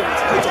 Williams.